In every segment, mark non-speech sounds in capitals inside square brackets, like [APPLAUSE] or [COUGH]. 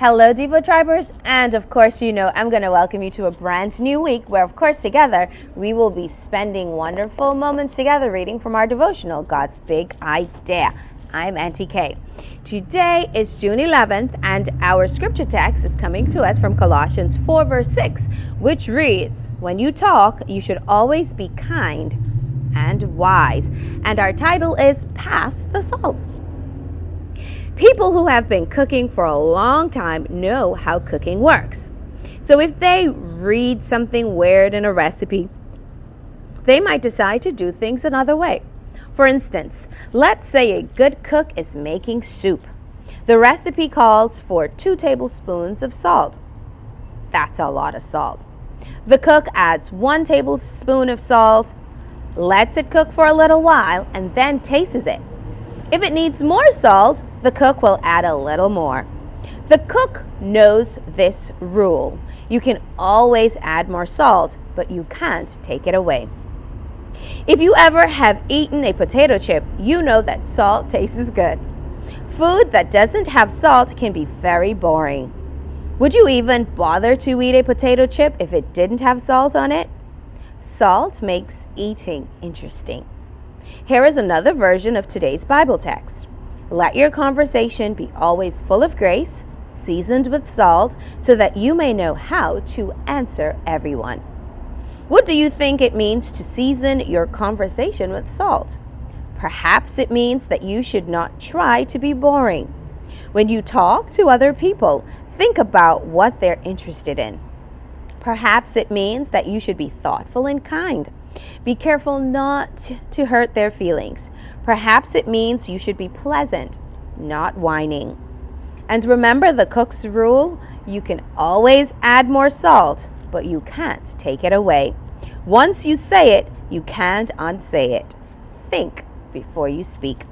Hello, Devo Tribers, and of course, you know I'm going to welcome you to a brand new week where, of course, together we will be spending wonderful moments together reading from our devotional, God's Big Idea. I'm Aunty K. Today is June 11th, and our scripture text is coming to us from Colossians 4, verse 6, which reads When you talk, you should always be kind and wise. And our title is Pass the Salt. People who have been cooking for a long time know how cooking works. So if they read something weird in a recipe, they might decide to do things another way. For instance, let's say a good cook is making soup. The recipe calls for two tablespoons of salt. That's a lot of salt. The cook adds one tablespoon of salt, lets it cook for a little while, and then tastes it. If it needs more salt, the cook will add a little more. The cook knows this rule. You can always add more salt, but you can't take it away. If you ever have eaten a potato chip, you know that salt tastes [LAUGHS] good. Food that doesn't have salt can be very boring. Would you even bother to eat a potato chip if it didn't have salt on it? Salt makes eating interesting. Here is another version of today's Bible text. Let your conversation be always full of grace, seasoned with salt, so that you may know how to answer everyone. What do you think it means to season your conversation with salt? Perhaps it means that you should not try to be boring. When you talk to other people, think about what they're interested in. Perhaps it means that you should be thoughtful and kind. Be careful not to hurt their feelings. Perhaps it means you should be pleasant, not whining. And remember the cook's rule you can always add more salt, but you can't take it away. Once you say it, you can't unsay it. Think before you speak.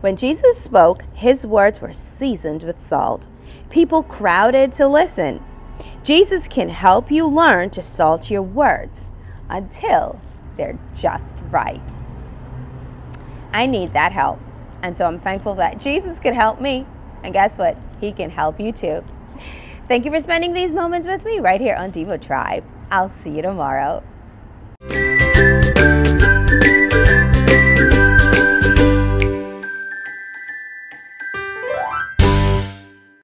When Jesus spoke, his words were seasoned with salt. People crowded to listen. Jesus can help you learn to salt your words until they're just right. I need that help. And so I'm thankful that Jesus could help me. And guess what? He can help you too. Thank you for spending these moments with me right here on Devo Tribe. I'll see you tomorrow.